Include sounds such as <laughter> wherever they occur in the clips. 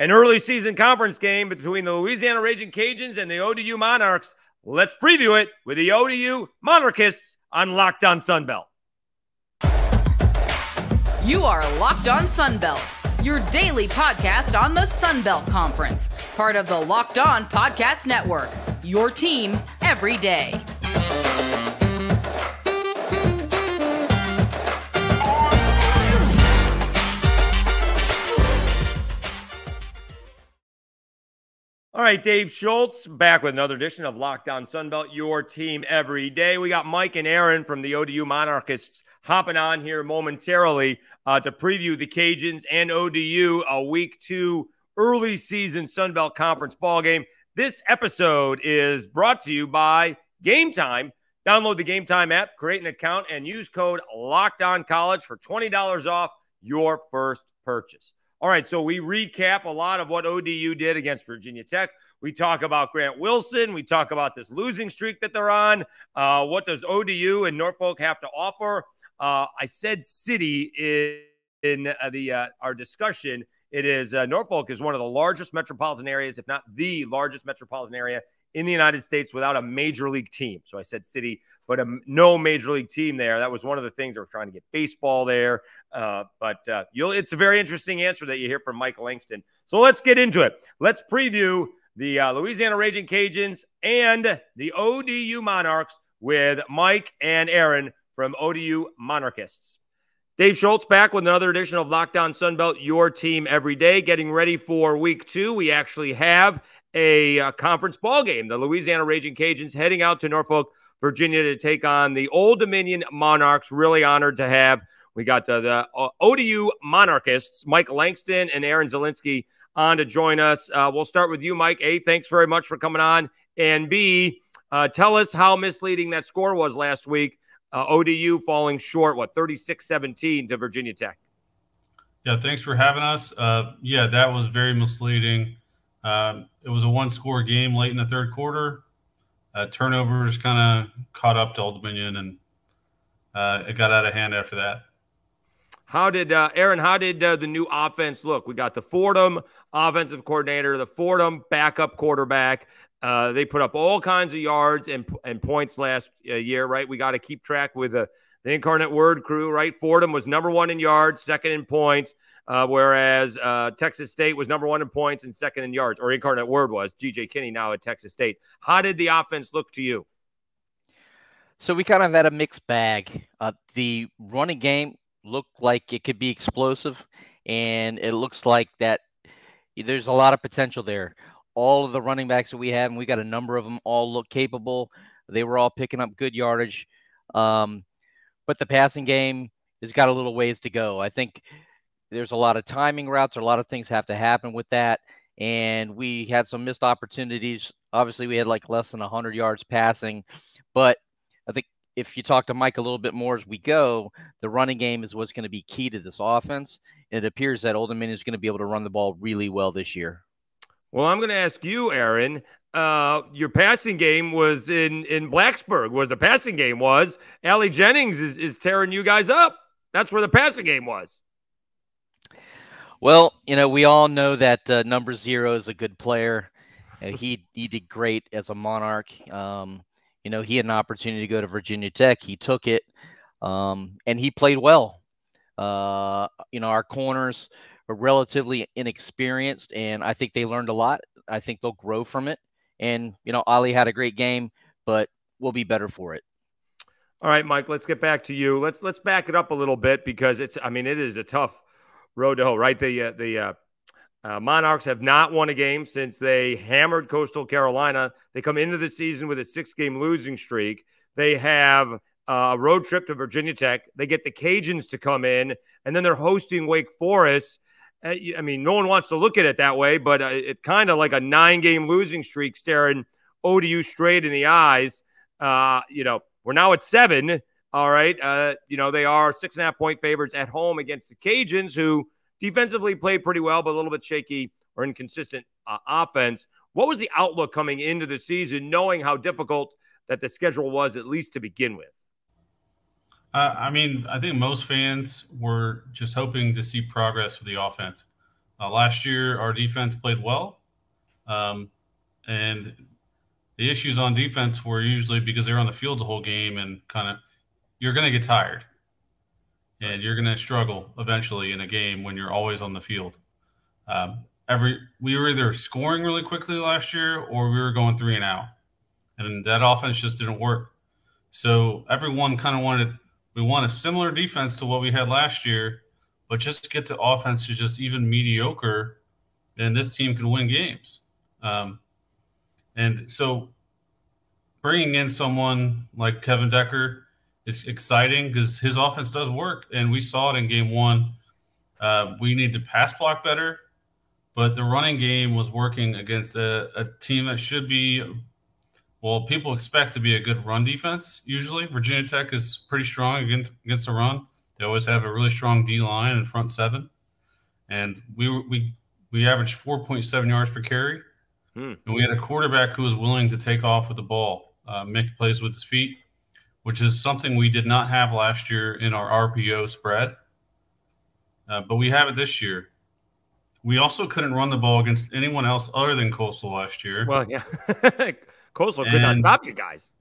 an early season conference game between the Louisiana Ragin' Cajuns and the ODU Monarchs. Let's preview it with the ODU Monarchists on Locked On Sunbelt. You are Locked On Sunbelt, your daily podcast on the Sunbelt Conference, part of the Locked On Podcast Network. Your team every day. All right, Dave Schultz back with another edition of Locked On Sunbelt, your team every day. We got Mike and Aaron from the ODU Monarchists hopping on here momentarily uh, to preview the Cajuns and ODU a week two early season Sunbelt Conference ball game. This episode is brought to you by Game Time. Download the Game Time app, create an account, and use code Locked On College for twenty dollars off your first purchase. All right, so we recap a lot of what ODU did against Virginia Tech. We talk about Grant Wilson. We talk about this losing streak that they're on. Uh, what does ODU and Norfolk have to offer? Uh, I said city in, in uh, the uh, our discussion. It is uh, Norfolk is one of the largest metropolitan areas, if not the largest metropolitan area in the United States without a major league team. So I said city, but a, no major league team there. That was one of the things they were trying to get baseball there. Uh, but uh, it's a very interesting answer that you hear from Mike Langston. So let's get into it. Let's preview the uh, Louisiana Ragin' Cajuns and the ODU Monarchs with Mike and Aaron from ODU Monarchists. Dave Schultz back with another edition of Locked On Sunbelt, your team every day. Getting ready for week two. We actually have a, uh, conference ball game. The Louisiana Ragin' Cajuns heading out to Norfolk, Virginia to take on the Old Dominion Monarchs. Really honored to have. We got uh, the uh, ODU Monarchists, Mike Langston and Aaron Zielinski on to join us. Uh, we'll start with you, Mike. A, thanks very much for coming on. And B, uh, tell us how misleading that score was last week. Uh, ODU falling short, what, 36 17 to Virginia Tech. Yeah, thanks for having us. Yeah, that was very misleading. Um, it was a one score game late in the third quarter. Uh, turnovers kind of caught up to Old Dominion, and uh, it got out of hand after that. How did uh, Aaron? How did uh, the new offense look? We got the Fordham offensive coordinator, the Fordham backup quarterback. Uh, they put up all kinds of yards and, and points last uh, year, right? We got to keep track with the, the incarnate word crew, right? Fordham was number one in yards, second in points. Uh, whereas uh, Texas State was number one in points and second in yards, or Incarnate Word was GJ Kinney now at Texas State. How did the offense look to you? So we kind of had a mixed bag. Uh, the running game looked like it could be explosive, and it looks like that there's a lot of potential there. All of the running backs that we have, and we got a number of them, all look capable. They were all picking up good yardage, um, but the passing game has got a little ways to go. I think there's a lot of timing routes, a lot of things have to happen with that. And we had some missed opportunities. Obviously, we had like less than 100 yards passing. But I think if you talk to Mike a little bit more as we go, the running game is what's going to be key to this offense. It appears that Old Dominion is going to be able to run the ball really well this year. Well, I'm going to ask you, Aaron. Uh, your passing game was in in Blacksburg, where the passing game was. Ali Jennings is, is tearing you guys up. That's where the passing game was. Well, you know, we all know that uh, number zero is a good player. Uh, he he did great as a Monarch. Um, you know, he had an opportunity to go to Virginia Tech. He took it, um, and he played well. Uh, you know, our corners are relatively inexperienced, and I think they learned a lot. I think they'll grow from it. And you know, Ali had a great game, but we'll be better for it. All right, Mike. Let's get back to you. Let's let's back it up a little bit because it's. I mean, it is a tough road to hoe, right? The uh, the uh, uh, Monarchs have not won a game since they hammered Coastal Carolina. They come into the season with a six game losing streak. They have uh, a road trip to Virginia Tech. They get the Cajuns to come in, and then they're hosting Wake Forest. Uh, I mean, no one wants to look at it that way, but uh, it's kind of like a nine game losing streak staring ODU straight in the eyes. you know, we're now at seven. All right. Uh, you know, they are six and a half point favorites at home against the Cajuns, who defensively played pretty well, but a little bit shaky or inconsistent uh, offense. What was the outlook coming into the season, knowing how difficult that the schedule was, at least to begin with? Uh, I mean, I think most fans were just hoping to see progress with the offense. Uh, last year, our defense played well, um, and the issues on defense were usually because they were on the field the whole game and kind of you're going to get tired and you're going to struggle eventually in a game when you're always on the field. Um, every we were either scoring really quickly last year or we were going three and out, and that offense just didn't work. So everyone kind of wanted we want a similar defense to what we had last year, but just get the offense to just even mediocre, and this team can win games. Um, and so bringing in someone like Kevin Decker it's exciting because his offense does work, and we saw it in game one. Uh, we need to pass block better, but the running game was working against a, a team that should be, well, people expect to be a good run defense. Usually, Virginia Tech is pretty strong against against the run. They always have a really strong D line and front seven, and we we we averaged four point seven yards per carry, hmm. and we had a quarterback who was willing to take off with the ball, uh, make plays with his feet which is something we did not have last year in our RPO spread, uh, but we have it this year. We also couldn't run the ball against anyone else other than Coastal last year. Well, yeah, <laughs> Coastal could not stop you guys.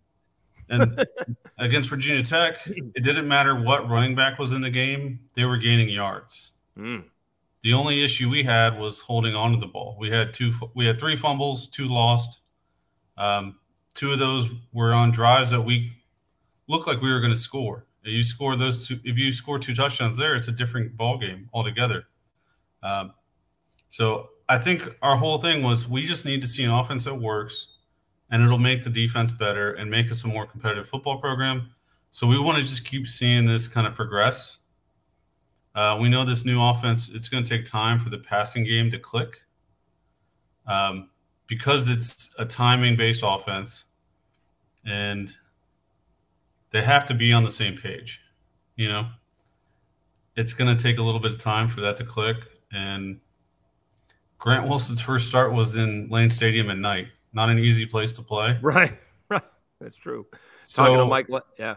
and <laughs> against Virginia Tech, it didn't matter what running back was in the game; they were gaining yards. Mm. The only issue we had was holding on to the ball. We had two, we had three fumbles, two lost. Um, two of those were on drives that we looked like we were going to score. You score those two. If you score two touchdowns there, it's a different ball game altogether. Um, so I think our whole thing was we just need to see an offense that works, and it'll make the defense better and make us a more competitive football program. So we want to just keep seeing this kind of progress. Uh, we know this new offense; it's going to take time for the passing game to click, um, because it's a timing-based offense, and they have to be on the same page. You know, it's going to take a little bit of time for that to click. And Grant Wilson's first start was in Lane Stadium at night. Not an easy place to play. <laughs> Right. Right. That's true. So, talking to Mike. Yeah.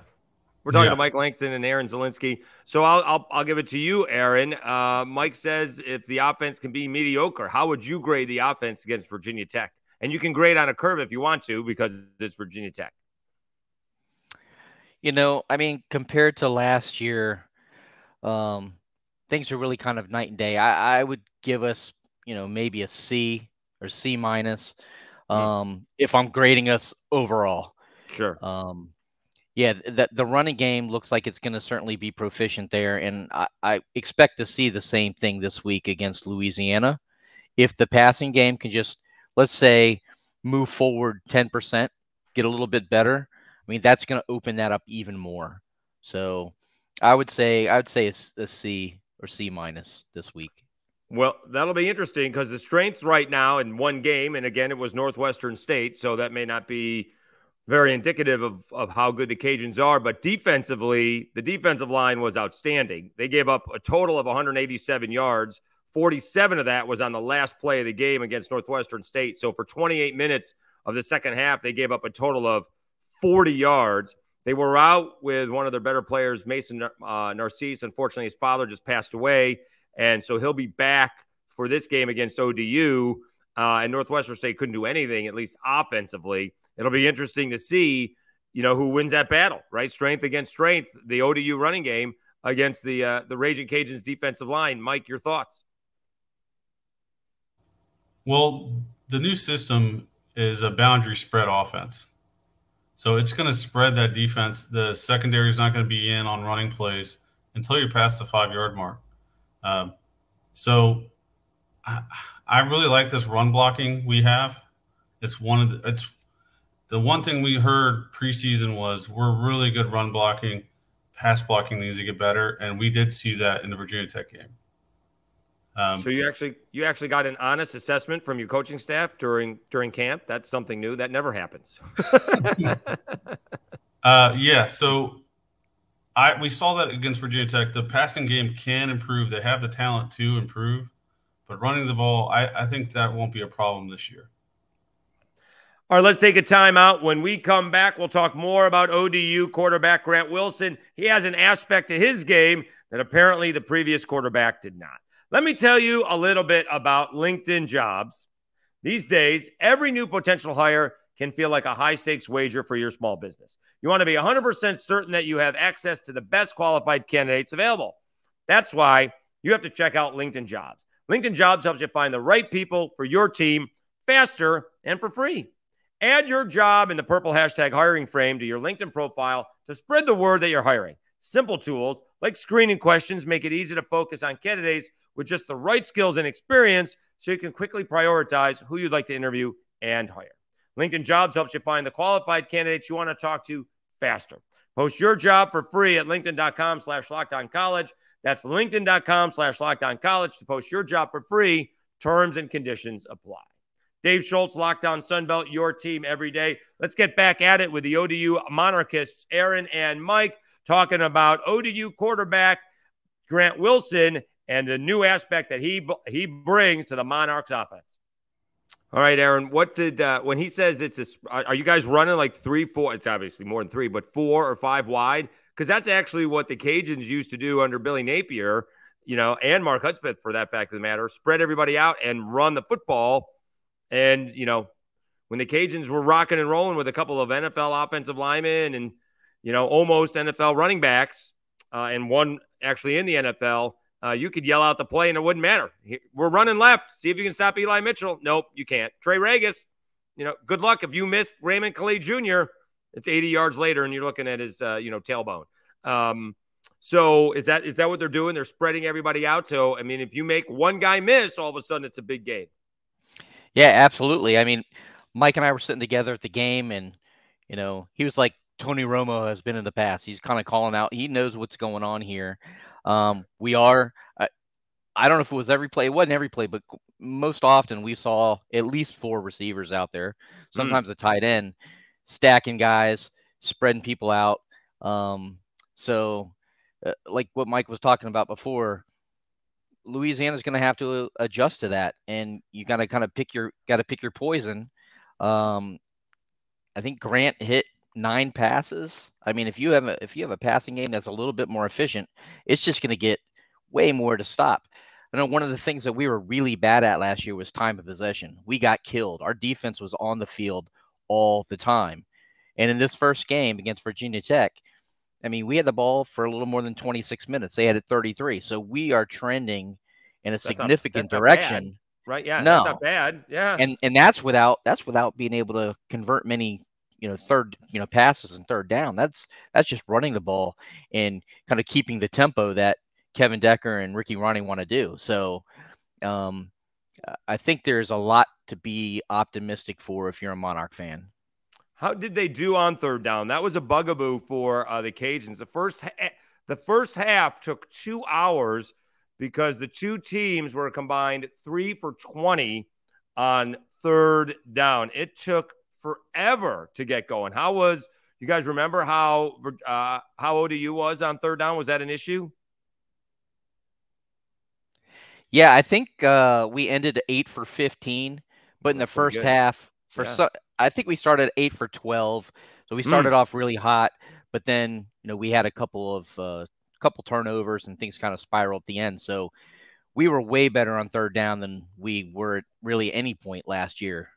We're talking yeah. to Mike Langston and Aaron Zielinski. So I'll, I'll, I'll give it to you, Aaron. Uh, Mike says if the offense can be mediocre, how would you grade the offense against Virginia Tech? And you can grade on a curve if you want to because it's Virginia Tech. You know, I mean, compared to last year, um, things are really kind of night and day. I, I would give us, you know, maybe a C or C minus hmm. um, if I'm grading us overall. Sure. Um, yeah, the, the running game looks like it's going to certainly be proficient there. And I, I expect to see the same thing this week against Louisiana. If the passing game can just, let's say, move forward 10%, get a little bit better, I mean, that's going to open that up even more. So I would say I would say a, a C or C minus this week. Well, that'll be interesting because the strengths right now in one game, and again, it was Northwestern State, so that may not be very indicative of, of how good the Cajuns are. But defensively, the defensive line was outstanding. They gave up a total of 187 yards. 47 of that was on the last play of the game against Northwestern State. So for 28 minutes of the second half, they gave up a total of 40 yards. They were out with one of their better players, Mason uh, Narcisse. Unfortunately, his father just passed away. And so he'll be back for this game against ODU. Uh, and Northwestern State couldn't do anything, at least offensively. It'll be interesting to see, you know, who wins that battle, right? Strength against strength, the ODU running game against the uh, the Ragin' Cajuns defensive line. Mike, your thoughts? Well, the new system is a boundary spread offense. So it's going to spread that defense. The secondary is not going to be in on running plays until you're past the five yard mark. Um, so I, I, really like this run blocking we have. It's one of the, it's the one thing we heard preseason was we're really good run blocking. Pass blocking needs to get better, and we did see that in the Virginia Tech game. Um, so you actually you actually got an honest assessment from your coaching staff during during camp. That's something new. That never happens. <laughs> <laughs> uh, yeah. So I we saw that against Virginia Tech. The passing game can improve. They have the talent to improve, but running the ball, I, I think that won't be a problem this year. All right, let's take a timeout. When we come back, we'll talk more about ODU quarterback Grant Wilson. He has an aspect to his game that apparently the previous quarterback did not. Let me tell you a little bit about LinkedIn jobs. These days, every new potential hire can feel like a high stakes wager for your small business. You want to be 100% certain that you have access to the best qualified candidates available. That's why you have to check out LinkedIn Jobs. LinkedIn Jobs helps you find the right people for your team faster and for free. Add your job in the purple hashtag hiring frame to your LinkedIn profile to spread the word that you're hiring. Simple tools like screening questions make it easy to focus on candidates with just the right skills and experience so you can quickly prioritize who you'd like to interview and hire. LinkedIn Jobs helps you find the qualified candidates you want to talk to faster. Post your job for free at linkedin.com slash college. That's linkedin.com slash college to post your job for free. Terms and conditions apply. Dave Schultz, Locked On Sunbelt, your team every day. Let's get back at it with the ODU monarchists, Aaron and Mike, talking about ODU quarterback Grant Wilson and the new aspect that he he brings to the Monarchs offense. All right, Aaron. What did uh, when he says it's a? Are you guys running like three, four? It's obviously more than three, but four or five wide because that's actually what the Cajuns used to do under Billy Napier, you know, and Mark Hudspeth for that fact of the matter. Spread everybody out and run the football. And you know, when the Cajuns were rocking and rolling with a couple of NFL offensive linemen and you know almost NFL running backs, uh, and one actually in the NFL uh, you could yell out the play and it wouldn't matter. We're running left. See if you can stop Eli Mitchell. Nope, you can't. Trey Ragas, you know, good luck if you miss Raymond Calais Jr. It's 80 yards later and you're looking at his, uh, you know, tailbone. Um, so is that is that what they're doing? They're spreading everybody out. So I mean, if you make one guy miss, all of a sudden it's a big game. Yeah, absolutely. I mean, Mike and I were sitting together at the game, and you know, he was like, Tony Romo has been in the past. He's kind of calling out. He knows what's going on here. Um, we are. Uh, I don't know if it was every play. It wasn't every play, but most often we saw at least four receivers out there. Hmm. Sometimes mm. a tight end, stacking guys, spreading people out. Um, so, uh, like what Mike was talking about before, Louisiana's going to have to adjust to that, and you got to kind of pick your got to pick your poison. Um, I think Grant hit nine passes. I mean, if you have a if you have a passing game that's a little bit more efficient, it's just going to get way more to stop. I know one of the things that we were really bad at last year was time of possession. We got killed. Our defense was on the field all the time. And in this first game against Virginia Tech, I mean, we had the ball for a little more than 26 minutes. They had it 33. So we are trending in a that's significant not, direction. Right? Yeah. No. That's not bad. Yeah. And and that's without that's without being able to convert many you know third you know passes and third down. That's that's just running the ball and kind of keeping the tempo that Kevin Decker and Ricky Rahne want to do. So um, I think there's a lot to be optimistic for if you're a Monarch fan. How did they do on third down? That was a bugaboo for uh, the Cajuns. The first ha- the first half took two hours because the two teams were combined three for twenty on third down. It took forever to get going. How was you guys remember how uh, how ODU was on third down? Was that an issue? Yeah, I think uh, we ended eight for fifteen, but in the first good. half, for yeah. so, I think we started eight for twelve. So we started mm. off really hot, but then you know we had a couple of uh, couple turnovers and things kind of spiraled at the end. So we were way better on third down than we were at really any point last year.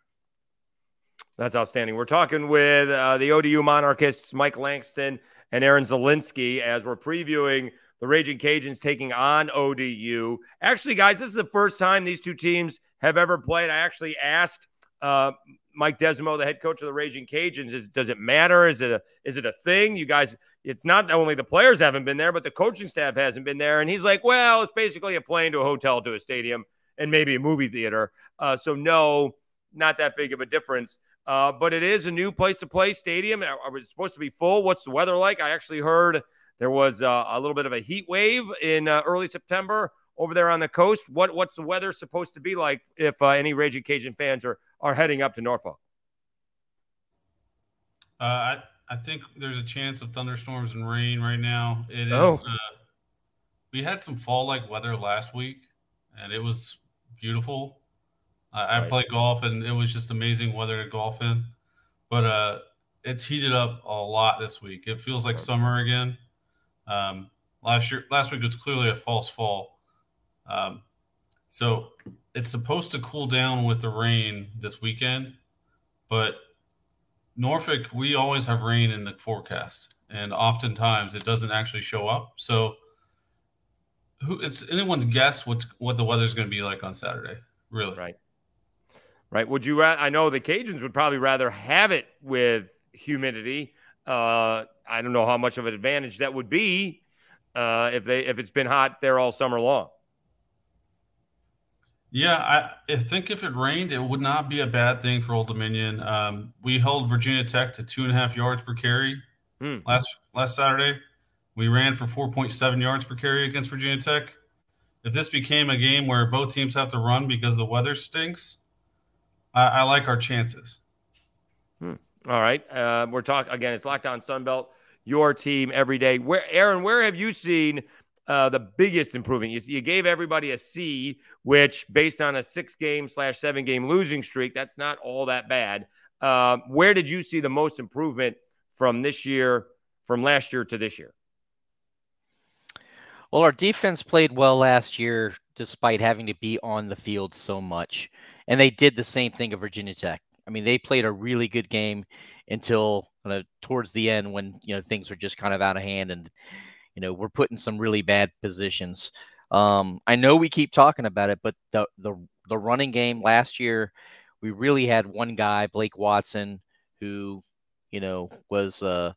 That's outstanding. We're talking with uh, the ODU monarchists, Mike Langston and Aaron Zielinski, as we're previewing the Ragin' Cajuns taking on ODU. Actually, guys, this is the first time these two teams have ever played. I actually asked uh, Mike Desormeaux, the head coach of the Ragin' Cajuns, is does it matter? Is it a is it a thing? You guys, it's not only the players haven't been there, but the coaching staff hasn't been there. And he's like, well, it's basically a plane to a hotel to a stadium and maybe a movie theater. Uh, so no, not that big of a difference. Uh, but it is a new place to play stadium. Are we supposed to be full? What's the weather like? I actually heard there was uh, a little bit of a heat wave in uh, early September over there on the coast. What what's the weather supposed to be like if uh, any Ragin' Cajun fans are are heading up to Norfolk? Uh, I I think there's a chance of thunderstorms and rain right now. It is. Oh. Uh, we had some fall like weather last week, and it was beautiful. I, right. I play golf, and it was just amazing weather to golf in. But uh, it's heated up a lot this week. It feels like summer again. Um, last year, last week was clearly a false fall. Um, So it's supposed to cool down with the rain this weekend, but Norfolk, we always have rain in the forecast, and oftentimes it doesn't actually show up. So who it's anyone's guess what's what the weather's going to be like on Saturday. Really, right? Right. Would you? I know the Cajuns would probably rather have it with humidity. Uh, I don't know how much of an advantage that would be uh, if they if it's been hot there all summer long. Yeah, I, I, think if it rained, it would not be a bad thing for Old Dominion. Um, we held Virginia Tech to two and a half yards per carry hmm. last last Saturday. We ran for 4.7 yards per carry against Virginia Tech. If this became a game where both teams have to run because the weather stinks, I, I like our chances. Hmm. All right. Uh, we're talking again. It's Locked On Sunbelt, your team every day. Where, Aaron, where have you seen uh, the biggest improvement? You, you gave everybody a C, which, based on a six game slash seven game losing streak, that's not all that bad. Uh, where did you see the most improvement from this year, from last year to this year? Well, our defense played well last year despite having to be on the field so much. And they did the same thing at Virginia Tech. I mean, they played a really good game until towards the end when, you know, things were just kind of out of hand and, you know, we're put in some really bad positions. Um, I know we keep talking about it, but the, the, the running game last year, we really had one guy, Blake Watson, who, you know, was uh,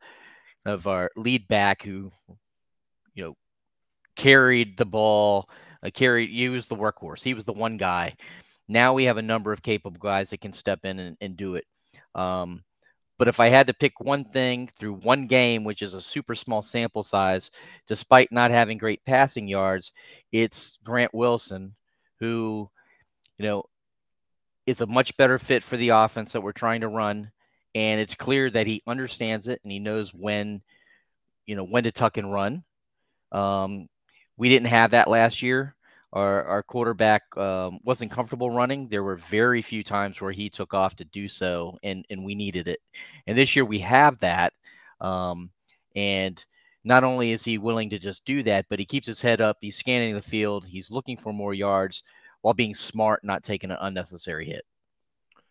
of our lead back who, you know, carried the ball, uh, carried. Was the workhorse. He was the one guy. Now we have a number of capable guys that can step in and, and do it. Um, but if I had to pick one thing through one game, which is a super small sample size, despite not having great passing yards, it's Grant Wilson, who, you know, is a much better fit for the offense that we're trying to run. And it's clear that he understands it and he knows when, you know, when to tuck and run. Um, we didn't have that last year. Our, our quarterback um, wasn't comfortable running. There were very few times where he took off to do so, and, and we needed it. And this year we have that. Um, and not only is he willing to just do that, but he keeps his head up. He's scanning the field. He's looking for more yards while being smart, not taking an unnecessary hit.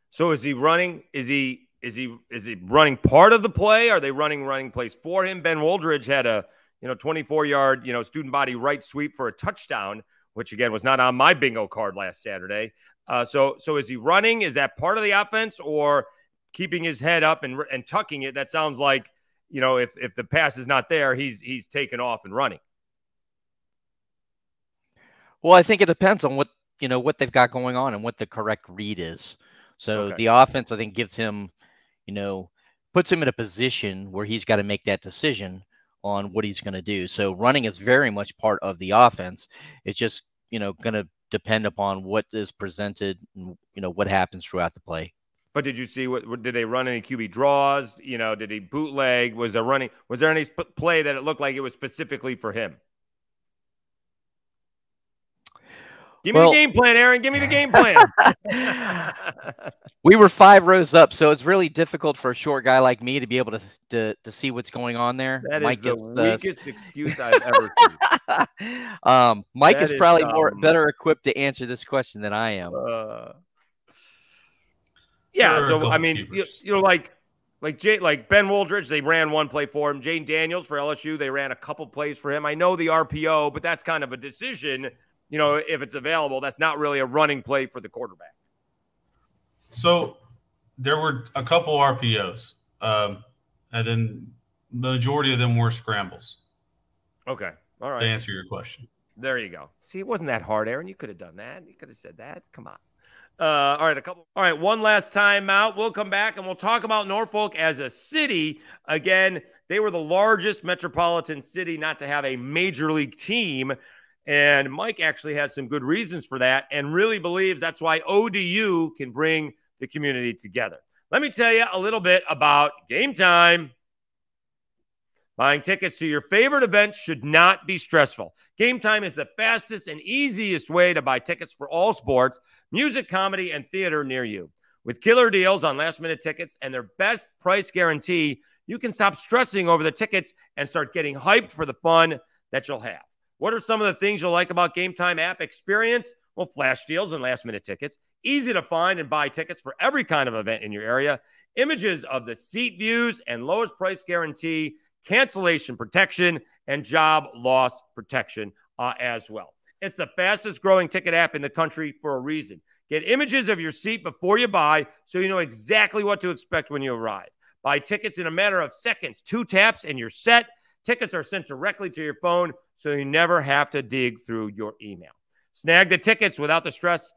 So is he running? Is he is he is he running part of the play? Are they running running plays for him? Ben Wooldridge had a you know, 24 yard, you know, student body right sweep for a touchdown, which again was not on my bingo card last Saturday. Uh, so, so is he running? Is that part of the offense or keeping his head up and, and tucking it? That sounds like, you know, if, if the pass is not there, he's, he's taken off and running. Well, I think it depends on what, you know, what they've got going on and what the correct read is. So okay. the offense, I think, gives him, you know, puts him in a position where he's got to make that decision on what he's going to do. So running is very much part of the offense. It's just, you know, going to depend upon what is presented and, you know, what happens throughout the play. But did you see what, did they run any QB draws? You know, did he bootleg? Was there running? Was there any play that it looked like it was specifically for him? Give me well, the game plan, Aaron. Give me the game plan. <laughs> <laughs> we were five rows up, so it's really difficult for a short guy like me to be able to to, to see what's going on there. That Mike is the gets, weakest uh, excuse I've ever <laughs> seen. um, Mike is, is probably um, more better equipped to answer this question than I am. Uh, yeah, so I mean, you, you, know, like like Jay, like Ben Wooldridge, they ran one play for him. Jayden Daniels for LSU, they ran a couple plays for him. I know the RPO, but that's kind of a decision you know, if it's available, that's not really a running play for the quarterback. So there were a couple RPOs, um, and then the majority of them were scrambles. Okay. All right. To answer your question. There you go. See, it wasn't that hard, Aaron. You could have done that. You could have said that. Come on. Uh, all right, a couple. All right, one last time out. We'll come back and we'll talk about Norfolk as a city. Again, they were the largest metropolitan city not to have a major league team and Mike actually has some good reasons for that and really believes that's why ODU can bring the community together. Let me tell you a little bit about game time. Buying tickets to your favorite event should not be stressful. Game time is the fastest and easiest way to buy tickets for all sports, music, comedy, and theater near you. With killer deals on last minute tickets and their best price guarantee, you can stop stressing over the tickets and start getting hyped for the fun that you'll have. What are some of the things you'll like about Game Time app experience? Well, flash deals and last minute tickets, easy to find and buy tickets for every kind of event in your area, images of the seat views and lowest price guarantee, cancellation protection, and job loss protection uh, as well. It's the fastest growing ticket app in the country for a reason. Get images of your seat before you buy so you know exactly what to expect when you arrive. Buy tickets in a matter of seconds, two taps, and you're set. Tickets are sent directly to your phone so you never have to dig through your email. Snag the tickets without the stress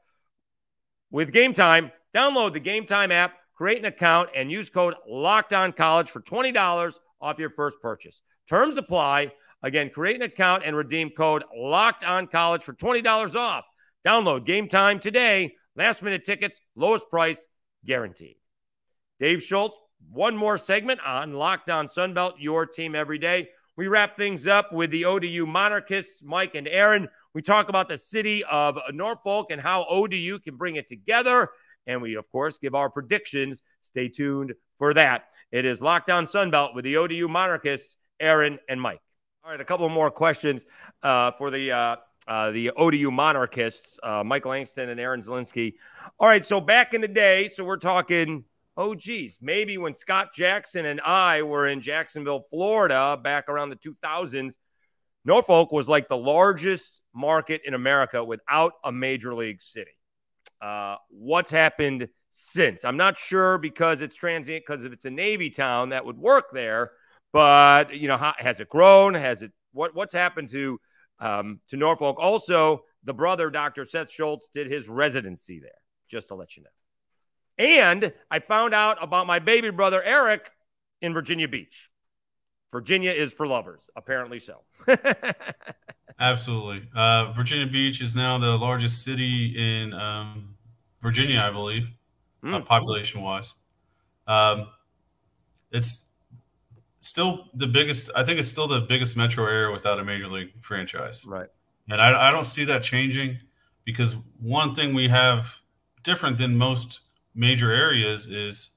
with Game Time. Download the Game Time app, create an account, and use code Locked On College for $20 off your first purchase. Terms apply. Again, create an account and redeem code Locked On College for $20 off. Download Game Time today. Last minute tickets, lowest price guaranteed. Dave Schultz, one more segment on Locked On Sunbelt, your team every day. We wrap things up with the ODU monarchists, Mike and Aaron. We talk about the city of Norfolk and how ODU can bring it together. And we, of course, give our predictions. Stay tuned for that. It is Locked On Sunbelt with the ODU monarchists, Aaron and Mike. All right, a couple more questions uh, for the uh, uh, the ODU monarchists, uh, Mike Langston and Aaron Zelinsky. All right, so back in the day, so we're talking, oh, geez, maybe when Scott Jackson and I were in Jacksonville, Florida, back around the 2000s, Norfolk was like the largest market in America without a major league city. Uh, what's happened since? I'm not sure because it's transient, because if it's a Navy town, that would work there. But you know, how, has it grown? Has it what what's happened to um, to Norfolk? Also, the brother, Dr. Seth Schultz, did his residency there. Just to let you know. And I found out about my baby brother Eric in Virginia Beach. Virginia is for lovers, apparently so. <laughs> Absolutely. Uh, Virginia Beach is now the largest city in um, Virginia, I believe, mm. uh, population wise. Um, it's still the biggest. I think it's still the biggest metro area without a major league franchise. Right. And I, I don't see that changing because one thing we have different than most major areas is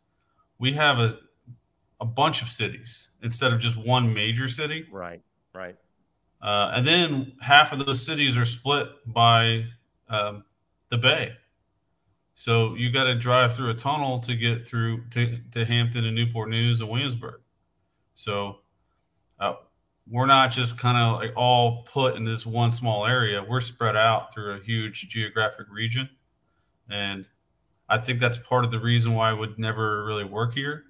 we have a a bunch of cities instead of just one major city. Right. Right. Uh, and then half of those cities are split by um, the bay. So you got to drive through a tunnel to get through to, to Hampton and Newport News and Williamsburg. So uh, we're not just kind of like all put in this one small area. We're spread out through a huge geographic region. And I think that's part of the reason why I would never really work here.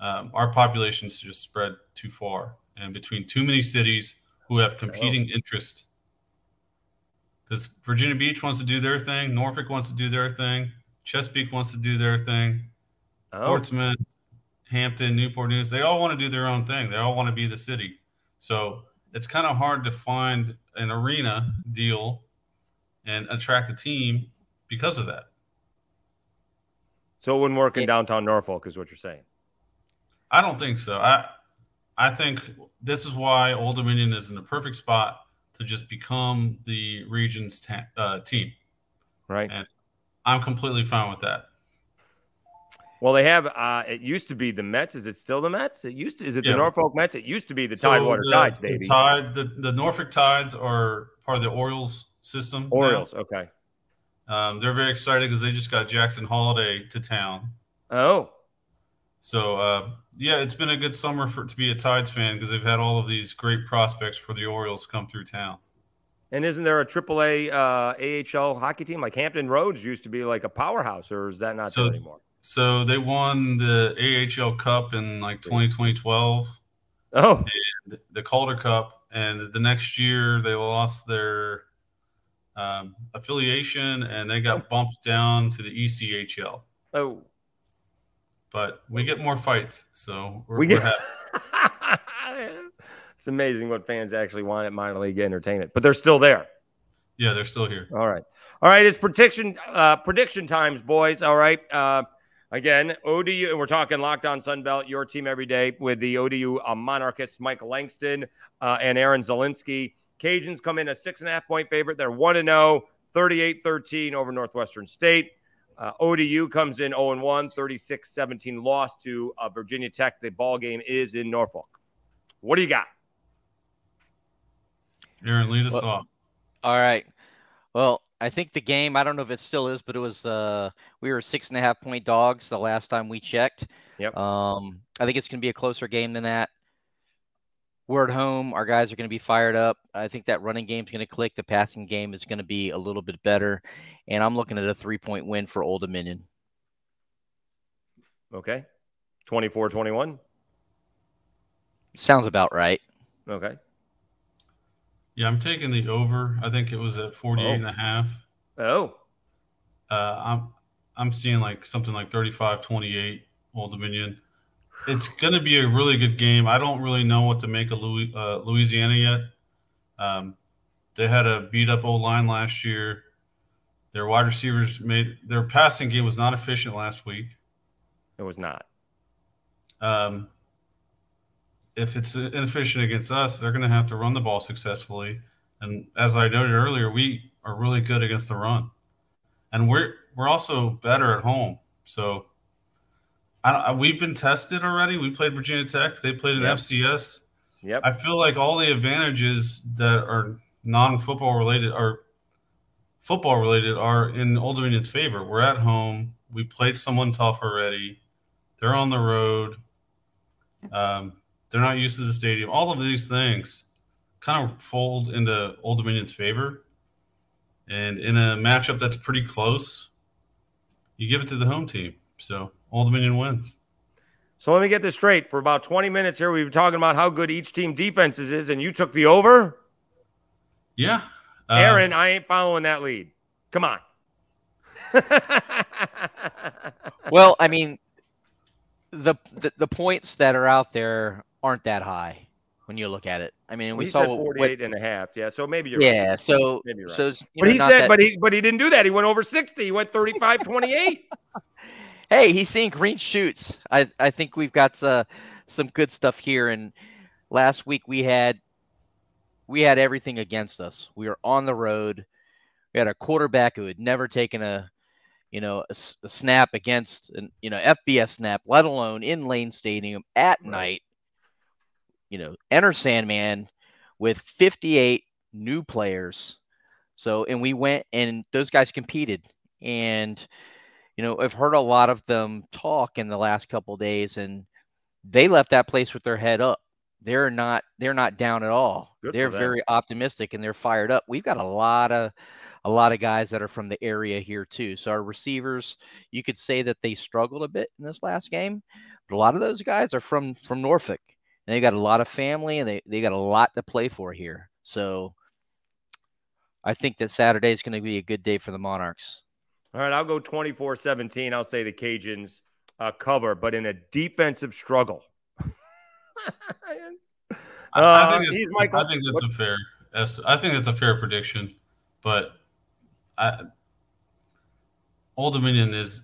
Um, our population's just spread too far. And between too many cities who have competing oh. interests, because Virginia Beach wants to do their thing, Norfolk wants to do their thing, Chesapeake wants to do their thing, oh. Portsmouth, Hampton, Newport News, they all want to do their own thing. They all want to be the city. So it's kind of hard to find an arena deal and attract a team because of that. So it wouldn't work in downtown Norfolk, is what you're saying. I don't think so. I I think this is why Old Dominion is in the perfect spot to just become the region's ta- uh, team. Right. And I'm completely fine with that. Well, they have. Uh, it used to be the Mets. Is it still the Mets? It used to. Is it yeah. the Norfolk Mets? It used to be the so Tidewater the, Tides, baby. The Tides. The, the Norfolk Tides are part of the Orioles system. Orioles. Now. Okay. Um, they're very excited because they just got Jackson Holliday to town. Oh. So uh, yeah, it's been a good summer for to be a Tides fan because they've had all of these great prospects for the Orioles come through town. And isn't there a AAA uh, AHL hockey team like Hampton Roads used to be like a powerhouse, or is that not so, anymore? So they won the AHL Cup in like 2012. Oh, the Calder Cup, and the next year they lost their um, affiliation and they got oh. bumped down to the ECHL. Oh, but we get more fights, so we're, we get. We're <laughs> it's amazing what fans actually want at minor league entertainment, but they're still there. Yeah, they're still here. All right, all right. It's prediction uh, prediction times, boys. All right. Uh, Again, ODU, and we're talking Locked On Sunbelt, your team every day with the ODU uh, Monarchists, Mike Langston uh, and Aaron Zielinski. Cajuns come in a six and a half point favorite. They're 1 0, 38 13 over Northwestern State. Uh, ODU comes in 0 1, 36 17 loss to uh, Virginia Tech. The ball game is in Norfolk. What do you got? Aaron, lead us well, off. All right. Well, I think the game, I don't know if it still is, but it was uh we were six and a half point dogs the last time we checked. Yep. Um, I think it's gonna be a closer game than that. We're at home. Our guys are going to be fired up. I think that running game is going to click. The passing game is going to be a little bit better, and I'm looking at a three point win for Old Dominion. Okay, 24-21. Sounds about right. Okay. Yeah, I'm taking the over. I think it was at 48 Oh. and a half. Oh, Uh, I'm I'm seeing like something like 35 28 Old Dominion. It's going to be a really good game. I don't really know what to make of Louis, uh, Louisiana yet. Um, they had a beat up old line last year. Their wide receivers made their passing game was not efficient last week. it was not. Um, if it's inefficient against us, they're going to have to run the ball successfully. And as I noted earlier, we are really good against the run, and we're we're also better at home. So I, don't- we've been tested already. We played Virginia Tech. They played an Yep. FCS. Yep. I feel like all the advantages that are non-football related are football related are in Old Dominion's favor. We're at home. We played someone tough already. They're on the road. Um, they're not used to the stadium. All of these things kind of fold into Old Dominion's favor. And in a matchup that's pretty close, you give it to the home team. So Old Dominion wins. So let me get this straight. For about 20 minutes here, we've been talking about how good each team defenses is, and you took the over. Yeah. Uh, Aaron, I ain't following that lead. Come on. <laughs> Well, I mean, the, the the points that are out there aren't that high when you look at it. I mean, we He saw said what, 48 what- and a half. Yeah, so maybe you're right. yeah. So Maybe you're right. so it's, you But know, he said, that- but he but he didn't do that. He went over 60. He went 35, 28. <laughs> hey, he's seeing green shoots. I I think we've got uh, some good stuff here. And last week we had we had everything against us. We were on the road. We had a quarterback who had never taken a you know a, a snap against an you know FBS snap, let alone in Lane Stadium at Right. night. You know, enter Sandman with 58 new players. So and we went and those guys competed and you know, I've heard a lot of them talk in the last couple days, and they left that place with their head up. They're not they're not down at all. Good they're very optimistic and they're fired up. We've got a lot of a lot of guys that are from the area here too. So our receivers, you could say that they struggled a bit in this last game, but a lot of those guys are from from Norfolk. And they got a lot of family and they, they got a lot to play for here. So I think that Saturday is going to be a good day for the Monarchs. All right, I'll go 24 17. I'll say the Cajuns uh, cover, but in a defensive struggle. <laughs> I, I Uh, think he's it's- Michael- I think that's a fair. I think that's a fair prediction, but I, Old Dominion is.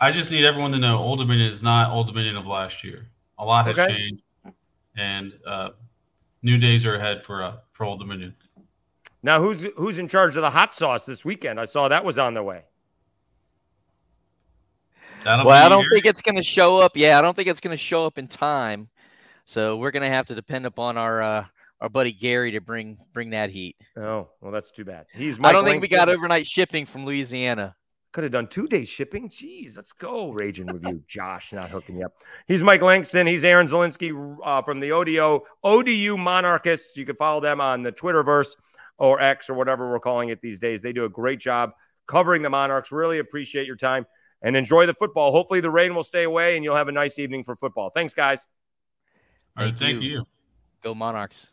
I just need everyone to know Old Dominion is not Old Dominion of last year. A lot has Okay. changed, and uh, new days are ahead for uh, for Old Dominion. Now, who's who's in charge of the hot sauce this weekend? I saw that was on the way. That'll Well, be I don't your- think it's going to show up. Yeah, I don't think it's going to show up in time. So we're going to have to depend upon our uh, our buddy Gary to bring bring that heat. Oh, well, that's too bad. He's. I don't think we got overnight shipping from Louisiana. Could have done two day shipping. Jeez, let's go. Raging review. <laughs> Josh, not hooking you up. He's Mike Langston. He's Aaron Zelinsky uh, from the ODO ODU Monarchists. You can follow them on the Twitterverse or X or whatever we're calling it these days. They do a great job covering the Monarchs. Really appreciate your time and enjoy the football. Hopefully, the rain will stay away and you'll have a nice evening for football. Thanks, guys. All right, Thank thank you. you. Go Monarchs.